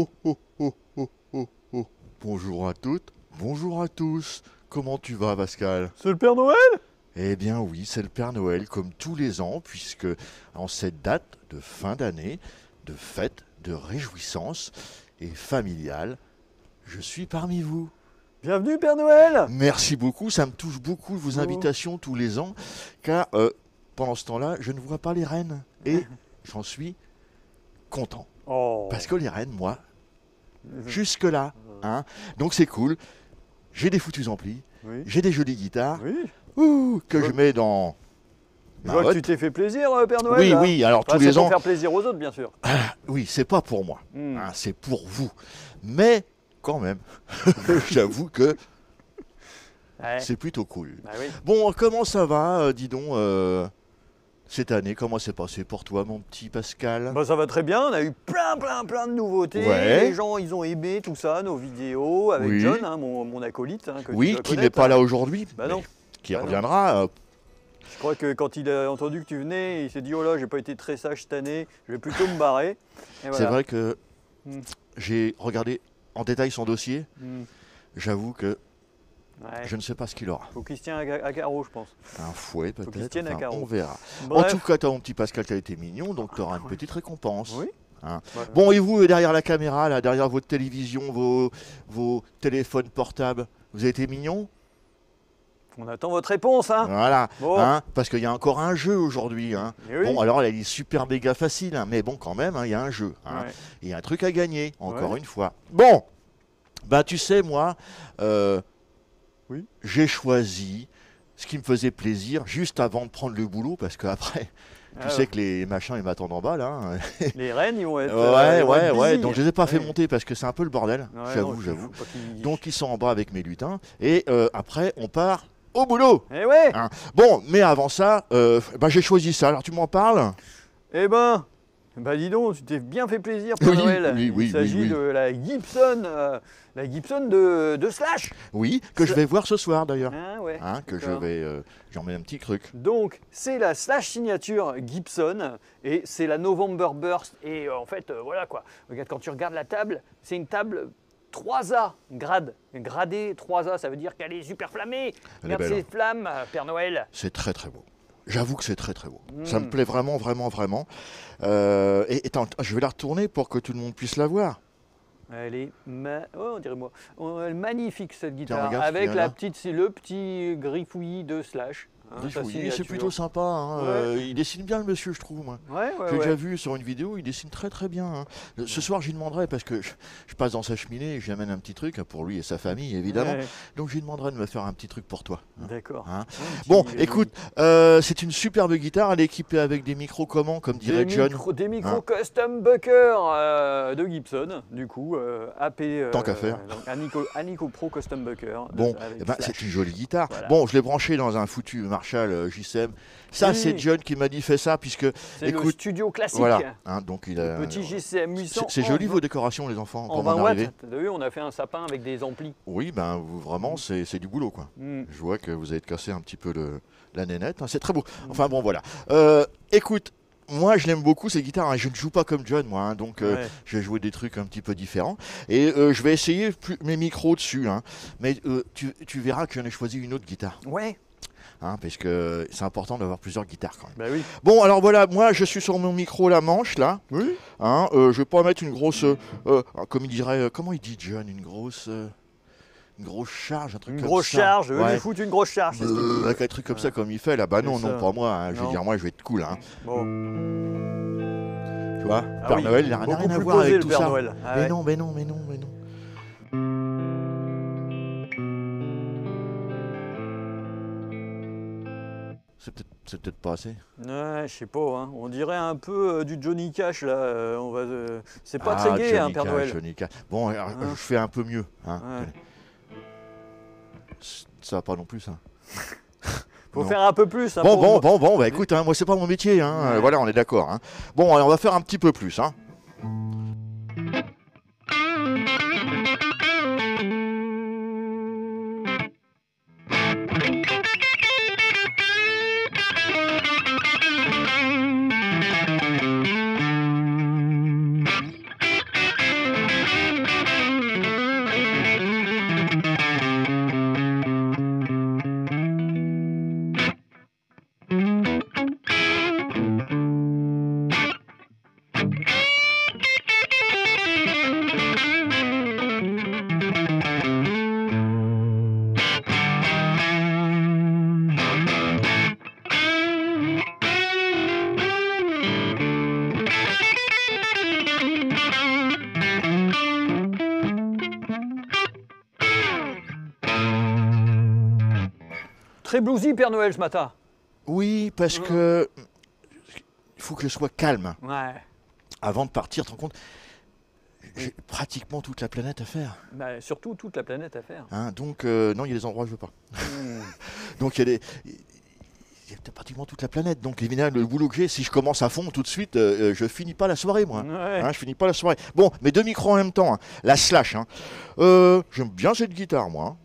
Oh, oh, oh, oh, oh, oh. Bonjour à toutes, bonjour à tous. Comment tu vas, Pascal? C'est le Père Noël? Eh bien oui, c'est le Père Noël comme tous les ans, puisque en cette date de fin d'année, de fête, de réjouissance et familiale, je suis parmi vous. Bienvenue Père Noël Merci beaucoup, ça me touche beaucoup vos Oh. invitations tous les ans, car euh, pendant ce temps-là, je ne vois pas les reines. Et j'en suis content. Oh Parce que les reines, moi, jusque-là, hein, donc c'est cool. J'ai des foutus amplis, Oui. j'ai des jolies guitares, Oui. ouh, que Je mets dans Je vois que tu t'es fait plaisir, euh, Père Noël. Oui, oui, alors Enfin, tous les pour ans, faire plaisir aux autres, bien sûr. oui, c'est pas pour moi, Hmm. hein, c'est pour vous. Mais quand même, j'avoue que Ouais. c'est plutôt cool. Bah oui. Bon, comment ça va, euh, dis donc, euh, cette année Comment c'est passé pour toi, mon petit Pascal? Bah, ça va très bien, on a eu plein, plein, plein de nouveautés. Ouais. Les gens, ils ont aimé tout ça, nos vidéos, avec Oui. John, hein, mon, mon acolyte. hein, que Oui, qui n'est pas là aujourd'hui, Bah non. qui Bah reviendra. euh, Je crois que quand il a entendu que tu venais, il s'est dit, oh là, j'ai pas été très sage cette année, je vais plutôt me barrer. C'est vrai que Hmm. j'ai regardé en détail son dossier. Hmm. J'avoue que Ouais. je ne sais pas ce qu'il aura. Faut qu'il se tienne à, ga- à carreau, je pense. Un fouet qu'il se peut-être, enfin, on verra. Bref. En tout cas, mon petit Pascal, tu as été mignon, donc tu auras une ouais. petite récompense. Oui. Hein. Ouais. Bon, et vous, euh, derrière la caméra, là, derrière votre télévision, vos, vos téléphones portables, vous avez été mignons On attend votre réponse, hein. Voilà. Bon. Hein, parce qu'il y a encore un jeu aujourd'hui. Hein. Oui. Bon, alors, elle est super méga facile, hein, mais bon, quand même, il y a un jeu. Ouais. Il y a un truc à gagner, encore Ouais. une fois. Bon, bah tu sais, moi, euh, Oui. j'ai choisi ce qui me faisait plaisir juste avant de prendre le boulot, parce qu'après, tu Ah sais que les machins, ils m'attendent en bas, là. hein. Les reines, ils vont être. ouais, euh, vont ouais, être ouais. busy. Donc, je les ai pas fait Ouais. monter parce que c'est un peu le bordel. Ouais, j'avoue, j'avoue. Donc, ils sont en bas avec mes lutins. Et euh, après, on part au boulot. Eh ouais Hein. Bon, mais avant ça, euh, bah, j'ai choisi ça. Alors, tu m'en parles? Eh ben bah dis donc, tu t'es bien fait plaisir Père Oui, Noël. oui, oui, Il s'agit de la Gibson, euh, la Gibson de, de Slash. Oui, que je vais voir ce soir, d'ailleurs. Hein, ouais. Hein, que je vais... euh, J'en mets un petit truc. Donc c'est la Slash signature Gibson et c'est la November Burst et euh, en fait voilà quoi. Regarde quand tu regardes la table, c'est une table 3A grade, gradée 3A, ça veut dire qu'elle est super flammée. Elle Regarde ces flammes, euh, Père Noël. C'est très très beau. J'avoue que c'est très très beau. Ça me Mm. plaît vraiment, vraiment, vraiment. Euh, et attends, je vais la retourner pour que tout le monde puisse la voir. Elle est ma- oh, on dirait moi. Oh, magnifique cette guitare regarde, avec la petite c'est le petit griffouillis de Slash. Hein, c'est plutôt sympa. hein. Ouais. Euh, il dessine bien le monsieur, je trouve. Moi. Ouais, ouais, J'ai ouais. déjà vu sur une vidéo, il dessine très très bien. hein. Ce soir, j'y demanderai parce que je, je passe dans sa cheminée et j'amène un petit truc pour lui et sa famille, évidemment. Ouais, Donc, j'y demanderai de me faire un petit truc pour toi. hein. D'accord. Hein. Bon, écoute, euh, c'est une superbe guitare. Elle est équipée avec des micros comment, comme Des, dirait John des micros Hein. custom Bucker euh, de Gibson, du coup, euh, AP. euh, Tant qu'à faire. Donc, Anico, Anico Pro Custom Bucker. Bon, eh ben, c'est une jolie guitare. Voilà. Bon, je l'ai branché dans un foutu Marshall euh, JCM. Ça, Oui. c'est John qui m'a dit fais ça, puisque C'est le studio classique. voilà. hein, donc il a. Le petit JCM 800. C'est en joli vos décorations, les enfants, En pour 20 m'en watts. arriver. T'as vu, on a fait un sapin avec des amplis. Oui, ben vous, vraiment, c'est c'est du boulot, quoi. Hmm. Je vois que vous avez cassé un petit peu le, la nénette. hein, c'est très beau. Mm. Enfin bon, voilà. Euh, écoute. Moi, je l'aime beaucoup ces guitares. hein. Je ne joue pas comme John, moi, hein, donc euh, Ouais. je vais jouer des trucs un petit peu différents. Et euh, je vais essayer plus- mes micros dessus. hein. Mais euh, tu, tu verras que j'en ai choisi une autre guitare, Ouais, hein, parce que c'est important d'avoir plusieurs guitares quand même. bah oui. Bon, alors voilà, moi je suis sur mon micro la manche là. Oui. Hein, euh, je vais pas mettre une grosse, euh, euh, comme il dirait, euh, comment il dit John, une grosse, euh, une grosse charge, un truc Une comme grosse ça. charge, Ouais. ils foutent une grosse charge. avec un truc comme Ouais. ça comme il fait là, bah non, non, pas moi. hein. Je Non. dire, moi je vais être cool. Hein. Bon. Tu vois, Ah Père oui, Noël, il n'a rien à voir avec tout Père ça. Noël. Ah mais ouais. non, mais non, mais non, mais non. C'est peut-être, pas assez. Ouais, je sais pas, hein. on dirait un peu euh, du Johnny Cash là. euh, on va, euh, C'est pas Ah, très gai, hein, Père Cash, Noël. Johnny Cash. Bon, alors, Hein. je fais un peu mieux. Hein. Ouais. Ça va pas non plus, ça. Faut Non. faire un peu plus. hein, Bon, bon, bon, bon, bah écoute, hein, moi c'est pas mon métier, hein, Ouais. voilà, on est d'accord. hein. Bon, allez, on va faire un petit peu plus. Hein. Très bluesy Père Noël ce matin. Oui, parce que il faut que je sois calme Ouais. avant de partir. Tu te rends compte J'ai pratiquement toute la planète à faire. Bah, surtout toute la planète à faire. hein. Donc, euh, non, il y a des endroits où je veux pas. Hmm. Donc, il y a des. Il y a pratiquement toute la planète. Donc, évidemment, le boulot que j'ai, si je commence à fond tout de suite, euh, euh, je finis pas la soirée, moi. Ouais. Hein, je finis pas la soirée. Bon, mes deux micros en même temps. hein. La slash. hein. Euh, J'aime bien cette guitare, moi.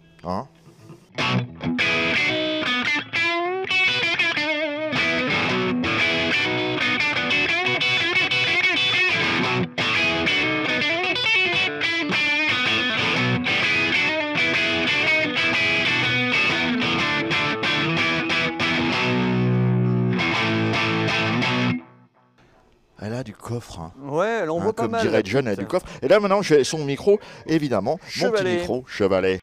Comme dirait John, a du coffre. Et là, maintenant, j'ai son micro, évidemment. Mon petit micro, chevalet.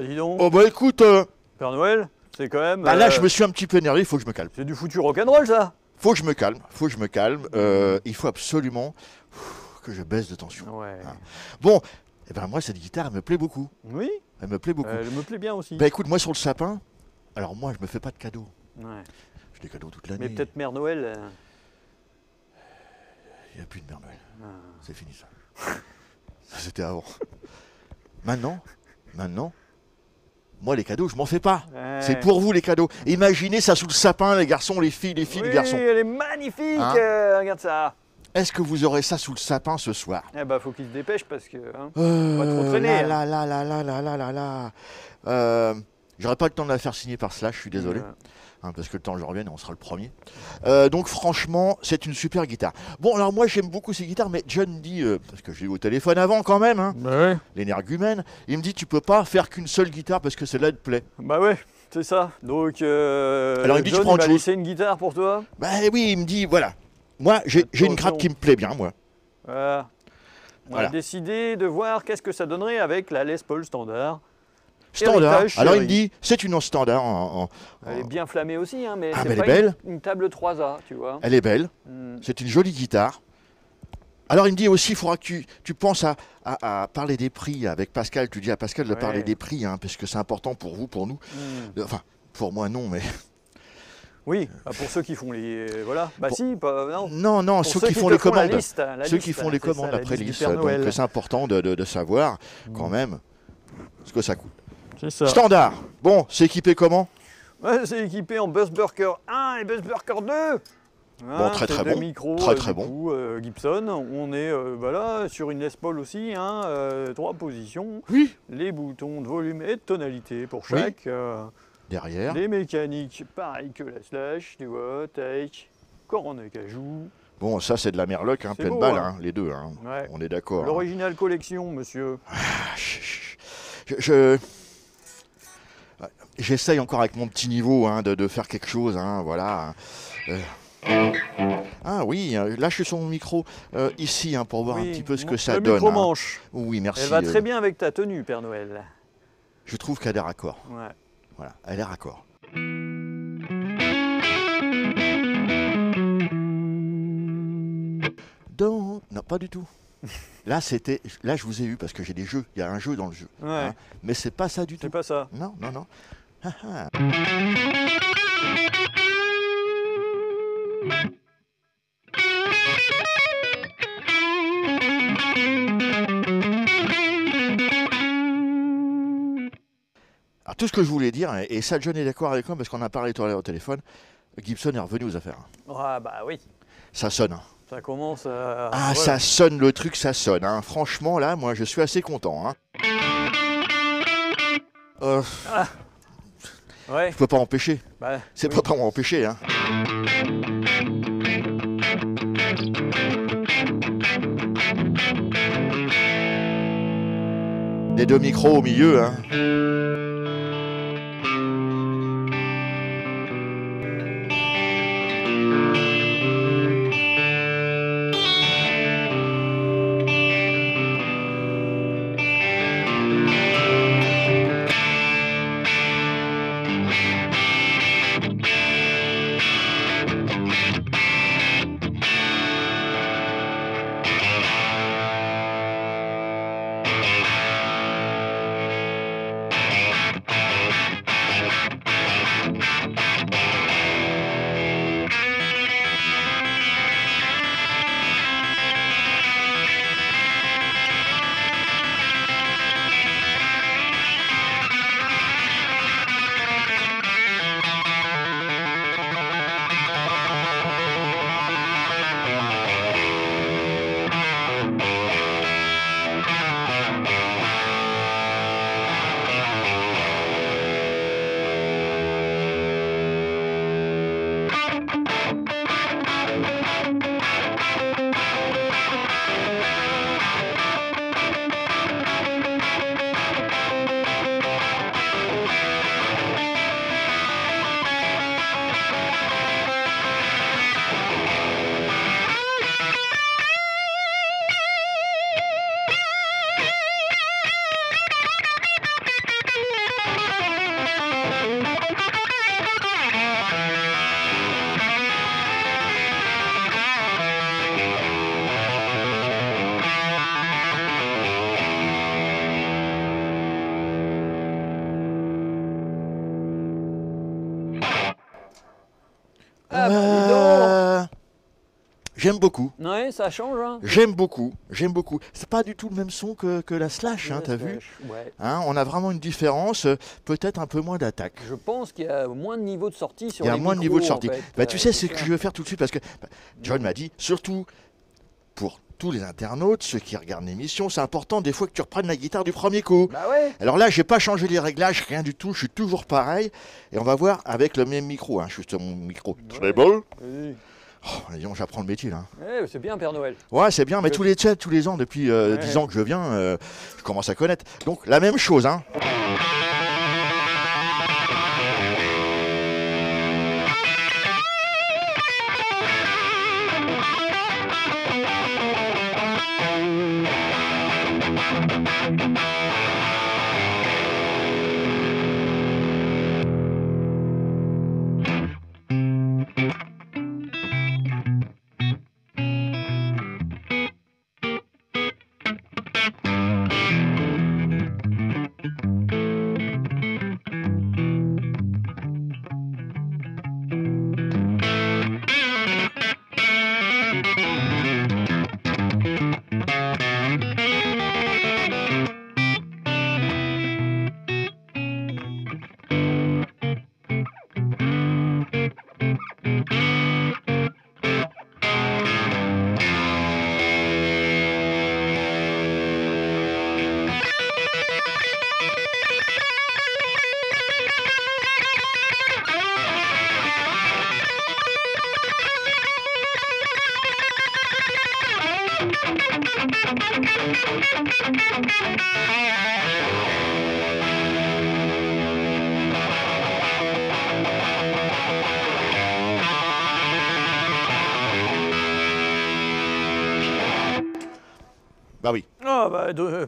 Bah dis donc. Oh, bah écoute, euh, Père Noël, c'est quand même. bah, là, euh, je me suis un petit peu énervé. Il faut que je me calme. C'est du foutu rock'n'roll ça. faut que je me calme. faut que je me calme. Euh, il faut absolument que je baisse de tension. Ouais. Ah. Bon, eh ben, moi, cette guitare, elle me plaît beaucoup. Oui, Elle me plaît beaucoup. elle me plaît bien aussi. Bah écoute, moi, sur le sapin, alors moi, je me fais pas de cadeaux. Ouais. Je fais des cadeaux toute l'année. Mais peut-être Mère Noël. Il n'y a plus de Mère Noël. Ah. C'est fini ça c'était avant. Maintenant, maintenant, moi les cadeaux, je m'en fais pas. ouais. C'est pour vous les cadeaux. Imaginez ça sous le sapin, les garçons, les filles, les filles, Oui, les garçons. elle est magnifique. Hein euh, regarde ça. Est-ce que vous aurez ça sous le sapin ce soir? Eh bah faut qu'il se dépêche parce que. hein. euh, Pas trop traîner, hein. Là, là, là, là, là, là, là, là. Euh, J'aurais pas le temps de la faire signer par Slash, je suis désolé. Hein, parce que le temps que je revienne, on sera le premier. Euh, donc franchement, c'est une super guitare. Bon, alors moi j'aime beaucoup ces guitares, mais John dit, euh, parce que j'ai eu au téléphone avant quand même, hein, Bah ouais. l'énergumène, il me dit tu peux pas faire qu'une seule guitare parce que celle-là te plaît. Bah ouais, c'est ça. Donc. Euh, Alors, il dit, John, tu prends chose. laissé une guitare pour toi? Bah oui, il me dit voilà. Moi j'ai j'ai une gratte qui me plaît bien, moi. Voilà. On Voilà. a décidé de voir qu'est-ce que ça donnerait avec la Les Paul standard. Standard. Héritage Alors il me dit c'est une en standard. en- en- Elle est bien flammée aussi, hein, mais Ah, c'est elle est une- belle. Une, table 3A, tu vois. Elle est belle. Hmm. C'est une jolie guitare. Alors il me dit aussi, il faudra que tu, tu penses à, à- à parler des prix avec Pascal. Tu dis à Pascal de Ouais. parler des prix, hein, parce que c'est important pour vous, pour nous. Hmm. Enfin, pour moi non, mais... Oui, bah, pour ceux qui font les. Voilà. Bah Pour- si. Non. Non, non, ceux, ceux qui font les commandes. liste, ceux liste, qui font les ça, commandes après liste Donc c'est important de, de- de savoir quand même ce que ça coûte. C'est ça. Standard. Bon, c'est équipé comment Ouais, c'est équipé en Buzzburger 1 et Buzzburger 2. Hein, très, très bon. micros, Très, euh, très bon. coup, euh, Gibson. On est euh, voilà, sur une Les Paul aussi, hein, euh, trois positions. Oui. Les boutons de volume et de tonalité pour Oui. chaque. euh, Derrière. les mécaniques, pareil que la Slash, tu vois, tac, corne à cajou. Bon, ça c'est de la merloc, hein, pleine beau, balle, hein. les deux. hein. Ouais. On est d'accord. L'original collection, monsieur. Ah, je- je- je- J'essaye encore avec mon petit niveau hein, de, de faire quelque chose, hein, voilà. Euh, Ah oui, euh, lâche son micro euh, ici hein, pour voir un petit peu ce que ça donne. micro hein. manche. Oui, merci. Elle va euh, très bien avec ta tenue, Père Noël. Je trouve qu'elle est raccord. Ouais. Voilà, elle est raccord. Dans... Non, pas du tout. Là, c'était. Là, je vous ai eu parce que j'ai des jeux. Il y a un jeu dans le jeu. Ouais. hein. Mais c'est pas ça du C'est tout. pas ça. Non, non, non. Alors, tout ce que je voulais dire, hein, et ça John est d'accord avec moi parce qu'on a parlé tout à l'heure au téléphone, Gibson est revenu aux affaires. Ah bah oui. Ça sonne. Ça commence à... Ah ça sonne, le truc ça sonne. Hein. Franchement là, moi je suis assez content. Hein. Oh. Ah. Ouais, je peux pas empêcher. bah, C'est oui. pas pour m'empêcher. Hein. Les deux micros au milieu. Hein. J'aime beaucoup. Ouais, ça change, hein. J'aime beaucoup. J'aime beaucoup. C'est pas du tout le même son que, que la slash, hein, Ouais, t'as vu Ouais. Hein, On a vraiment une différence, peut-être un peu moins d'attaque. Je pense qu'il y a moins de niveau de sortie sur Il y a les moins de niveau de sortie. en fait. Bah, Euh, tu sais, c'est ce que je veux faire tout de suite parce que bah, John m'a dit, surtout pour tous les internautes, ceux qui regardent l'émission, c'est important des fois que tu reprennes la guitare du premier coup. Bah ouais. Alors là, j'ai pas changé les réglages, rien du tout, je suis toujours pareil. Et on va voir avec le même micro, hein, juste mon micro. Treble. Oui. Oh, disons, j'apprends le métier là. Ouais, c'est bien Père Noël. Ouais, c'est bien, mais Je- tous les, tous les ans, depuis euh, Ouais. 10 ans que je viens, euh, je commence à connaître. Donc la même chose, hein.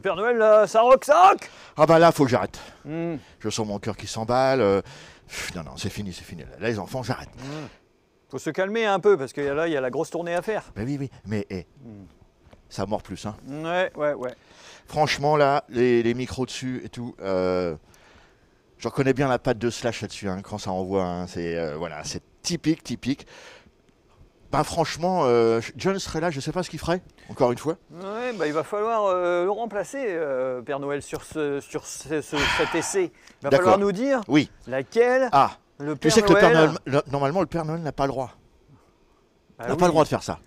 Père Noël, là, ça rock, ça rock Ah bah là, faut que j'arrête. Hmm. Je sens mon cœur qui s'emballe. euh, non, non, c'est fini, c'est fini. Là, les enfants, j'arrête. Faut se calmer un peu parce que là, il y a la grosse tournée à faire. Bah oui, oui, mais eh, ça mord plus. Hein. Ouais, ouais, ouais. Franchement, là, les, les micros dessus et tout, euh, je reconnais bien la patte de Slash là-dessus, hein, quand ça envoie. hein, c'est euh, voilà, c'est typique, typique. Bah franchement, euh, John serait là, je sais pas ce qu'il ferait, encore une fois. Ouais, bah, il va falloir euh, le remplacer, euh, Père Noël, sur, ce, sur ce- ce- cet essai. Il va falloir nous dire Oui. laquelle Ah, le tu Père sais que le Père Noël. Noël, le- normalement, le Père Noël n'a pas le droit. Ah n'a oui. pas le droit de faire ça.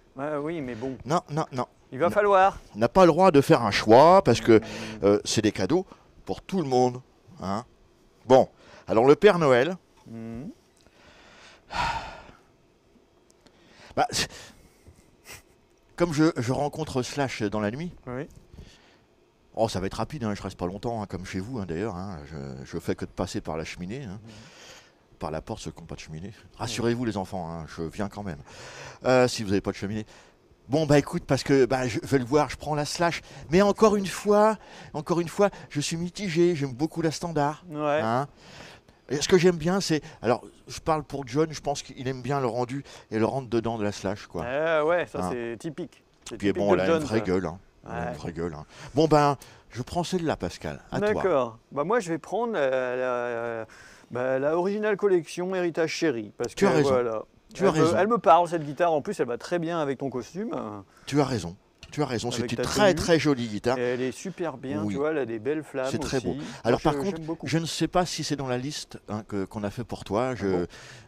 Oui, mais bon, Non, non, non. il va falloir. N'a pas le droit de faire un choix parce que c'est des cadeaux pour tout le monde. hein. Bon, alors le Père Noël, Mhm. Bah, comme je, je rencontre Slash dans la nuit, Oui. oh ça va être rapide, hein, je reste pas longtemps, hein, comme chez vous hein, d'ailleurs. je, je fais que de passer par la cheminée. Par la porte, ceux qui n'ont pas de cheminée. Rassurez-vous les enfants, je viens quand même. Euh, si vous n'avez pas de cheminée. Bon bah écoute, parce que bah, je vais le voir, je prends la slash. Mais encore une fois, encore une fois, je suis mitigé, j'aime beaucoup la standard. Ouais. Hein. Et ce que j'aime bien, c'est. Alors, je parle pour John, je pense qu'il aime bien le rendu et le rentre dedans de la slash, quoi. Eh ouais, ça Hein. c'est typique. C'est Puis typique bon, elle a une vraie gueule. hein. Ouais. une vraie gueule. hein. Bon ben, je prends celle-là, Pascal. D'accord. Bah moi je vais prendre la, la, bah, la original collection Héritage Chéri. Parce Tu que as raison. voilà. Tu elle as me- raison. elle me parle cette guitare. En plus, elle va très bien avec ton costume. Tu as raison. Tu as raison. C'est une très tenue. très jolie guitare. Et elle est super bien. Oui. Tu vois, elle a des belles flammes. C'est très beau. Alors, je- par contre. Je ne sais pas si c'est dans la liste hein, que- qu'on a fait pour toi. Je Ah bon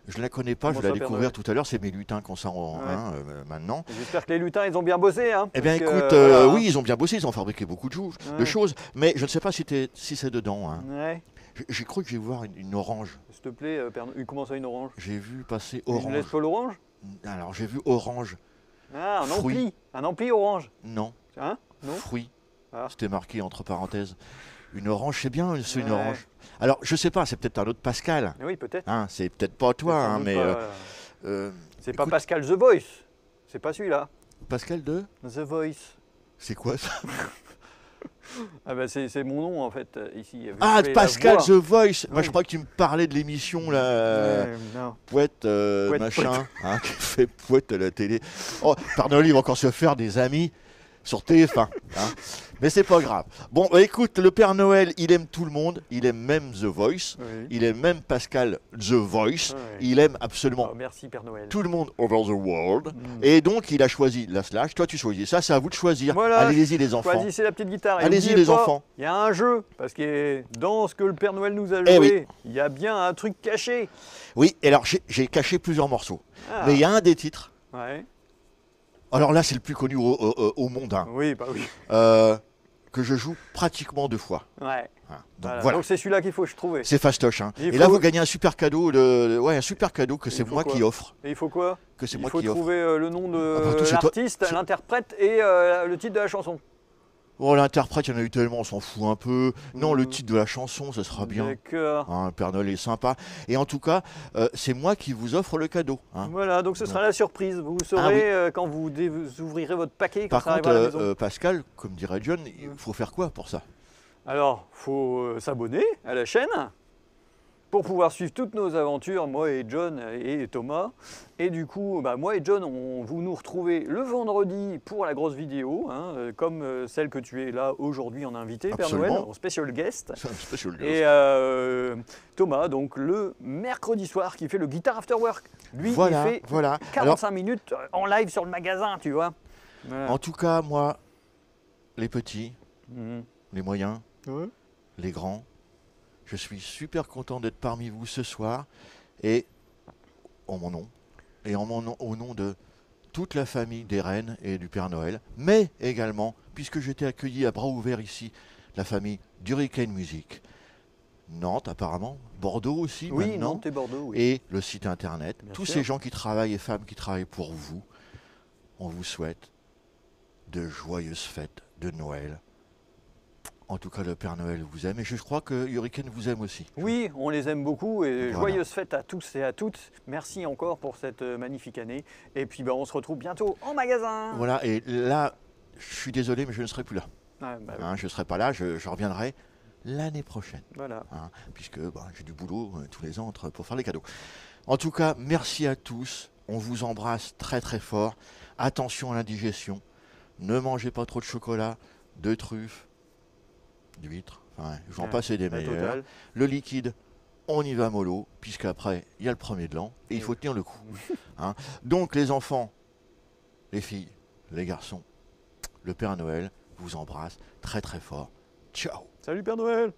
je la connais pas. Comment je vais la ça, Père découvrir Noël tout à l'heure. C'est mes lutins qu'on sort en- Ouais. hein, euh, maintenant. J'espère que les lutins ils ont bien bossé. Hein, Eh bien, écoute, euh, voilà, oui, ils ont bien bossé. Ils ont fabriqué beaucoup de, choses- de choses. Mais je ne sais pas si, si c'est dedans. hein. Ouais. J'ai- cru que j'ai vu voir une, une orange. S'il te plaît, euh, comment ça une orange J'ai vu passer Une Les orange. Paul orange Alors, j'ai vu orange. Ah, un Fruit. ampli. Un ampli orange. Non. Hein? Non? Fruit. Ah. C'était marqué entre parenthèses. Une orange, c'est bien, c'est une Ouais. orange. Alors, je sais pas, c'est peut-être un autre Pascal. Mais Oui, peut-être. Hein, c'est peut-être pas toi, hein, mais euh, voilà. euh, C'est pas écoute- Pascal The Voice. C'est pas celui-là. Pascal de? The Voice. C'est quoi ça? Ah bah c'est mon nom en fait euh, ici. Ah, Pascal. The Voice Moi, je crois que tu me parlais de l'émission, là, euh. Poète, euh, machin, hein, qui fait Poète à la télé. Oh, il va encore se faire des amis sur TF1. hein. Mais c'est pas grave. Bon, bah, écoute, le Père Noël, il aime tout le monde. Il aime même The Voice. Oui. Il aime même Pascal The Voice. Il aime absolument Oh, merci Père Noël. tout le monde over the world. Mm. Et donc, il a choisi la slash. Toi, tu choisis. Ça, c'est à vous de choisir. Voilà, Allez-y, les enfants. Choisissez la petite guitare. Allez-y, les pas, enfants. Il y a un jeu, parce que dans ce que le Père Noël nous a Eh joué, oui. il y a bien un truc caché. Oui, et alors, j'ai- j'ai caché plusieurs morceaux. Ah. Mais il y a un des titres. Ouais. Alors là, c'est le plus connu au, au- au monde. hein. Oui, bah oui. Euh, que je joue pratiquement deux fois. Ouais. Hein. Donc Voilà. voilà. Donc c'est celui-là qu'il faut je trouve. Et C'est fastoche. Hein. Il Et là, faut- vous gagnez un super cadeau. De... Ouais, un super cadeau que Il c'est faut moi qui offre. il faut quoi Que c'est Il moi faut qui offre. trouver euh, le nom de Ah bah, l'artiste, l'interprète et euh, le titre de la chanson. Oh, l'interprète, il y en a eu tellement, on s'en fout un peu. Non, le Mhm. titre de la chanson, ce sera bien. D'accord. Hein, Père Noël est sympa. Et en tout cas, euh, c'est moi qui vous offre le cadeau. hein. Voilà, donc ce sera la surprise. Vous saurez Ah oui. euh, quand vous, ouvrirez votre paquet, quand Par ça contre, à la euh, maison. euh, Pascal, comme dirait John, il Mm. faut faire quoi pour ça? Alors, faut s'abonner à la chaîne pour pouvoir suivre toutes nos aventures, moi et John et Thomas. Et du coup, bah, moi et John, on, vous nous retrouvez le vendredi pour la grosse vidéo, hein, euh, comme euh, celle que tu es là aujourd'hui en invité, Père. Noël, en special guest. Special guest. Et euh, Thomas, donc le mercredi soir, qui fait le Guitar After Work. Lui, Voilà, il fait voilà. Alors, 45 minutes en live sur le magasin, tu vois. Voilà. en tout cas, moi, les petits, Mhm. les moyens, Ouais. les grands, je suis super content d'être parmi vous ce soir et en mon nom et en mon nom, au nom de toute la famille des Reines et du Père Noël, mais également, puisque j'étais accueilli à bras ouverts ici, la famille d'Hurricane Music, Nantes apparemment, Bordeaux aussi Oui, maintenant, Nantes et Bordeaux, oui. et le site internet. Bien Tous sûr. ces gens qui travaillent et femmes qui travaillent pour vous, on vous souhaite de joyeuses fêtes de Noël. En tout cas, le Père Noël vous aime et je crois que Hurricane vous aime aussi. Oui, on les aime beaucoup et Voilà. joyeuses fêtes à tous et à toutes. Merci encore pour cette euh, magnifique année. Et puis ben, on se retrouve bientôt en magasin. Voilà, et là, je suis désolé, mais je ne serai plus là. Ouais, bah oui, Hein, je ne serai pas là, je, je reviendrai l'année prochaine, voilà. hein, puisque bah, j'ai du boulot euh, tous les ans entre- pour faire les cadeaux. En tout cas, merci à tous. On vous embrasse très très fort. Attention à l'indigestion. Ne mangez pas trop de chocolat, de truffes, d'huîtres. Enfin, j'en Ouais, passe et des meilleurs. totale. Le liquide, on y va mollo, puisqu'après, il y a le premier de l'an et il faut tenir le coup. hein. Donc, les enfants, Les filles, les garçons, le Père Noël vous embrasse très très fort. Ciao Salut Père Noël